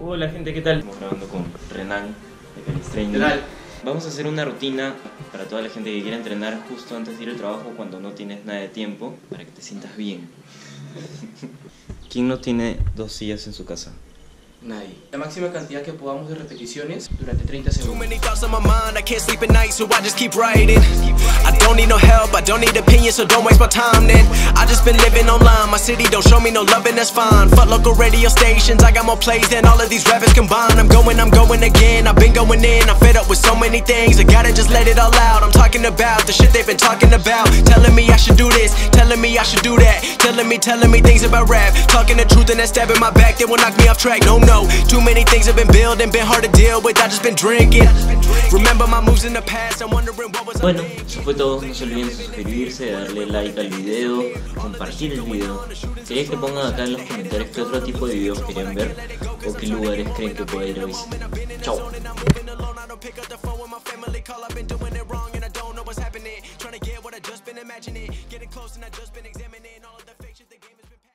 Hola gente, ¿qué tal? Estamos grabando con Renan de. ¿Qué tal? Vamos a hacer una rutina para toda la gente que quiera entrenar justo antes de ir al trabajo cuando no tienes nada de tiempo para que te sientas bien. ¿Quién no tiene dos sillas en su casa? Nadie. La máxima cantidad que podamos de repeticiones durante 30 Too segundos. Many thoughts on my mind, I can't sleep at night, so I just keep writing. I don't need no help, I don't need opinions, so don't waste my time then. I just been living online, my city don't show me no love, and that's fine. Fuck local radio stations, I got more plays than all of these rappers combined. I'm going, I'm going again, I've been going in, I'm fed up with so many things. I gotta just let it all out. I'm talking about the shit they've been talking about. Telling me I should do this, telling me I should do that. Telling me, telling me things about rap. Talking the truth and that stab in my back, that will knock me off track. No, no, too many things have been building, been hard to deal with. I just been drinking. Remember my moves in the past, I'm wondering what was Bueno, eso fue todo. No se olviden suscribirse, darle like al video, compartir el video. Quería que pongan acá en los comentarios qué otro tipo de videos querían ver o qué lugares creen que pueda ir a visitar. Chao.